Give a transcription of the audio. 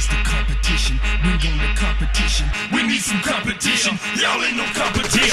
Where's the competition? Bring on the competition. We need some competition. Y'all ain't no competition.